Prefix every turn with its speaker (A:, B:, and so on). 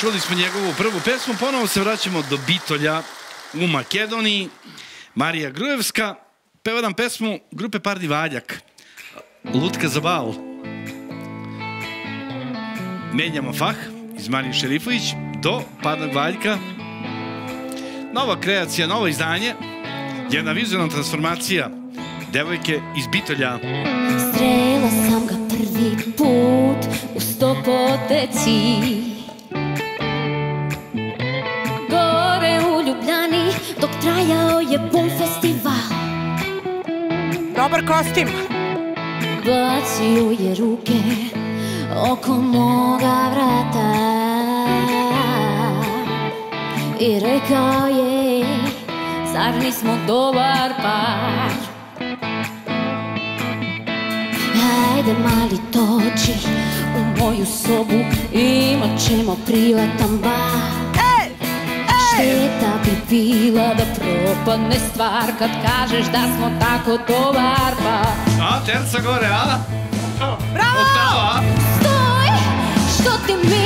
A: Čuli smo njegovu prvu pesmu, ponovo se vraćamo do Bitolja u Makedoniji. Marija Grujevska peva nam pesmu grupe Pardi Valjak. Lutka za bal. Menjamo fah iz Marije Šerifović do Parnog Valjka. Nova kreacija, novo izdanje. Jedna vizualna transformacija devojke iz Bitolja.
B: Srela sam ga prvi put u stopoteci trajao je bum festival.
C: Dobar kostim.
B: Bacio je ruke oko moga vrata I rekao je, zar nismo dobar par? Hajde mali dođi u moju sobu Imat ćemo privatan bar Šteta bi bila da propadne stvar Kad kažeš da smo tako dobar par
A: A, terca gore, a?
C: Bravo!
B: Stoj, što ti misliš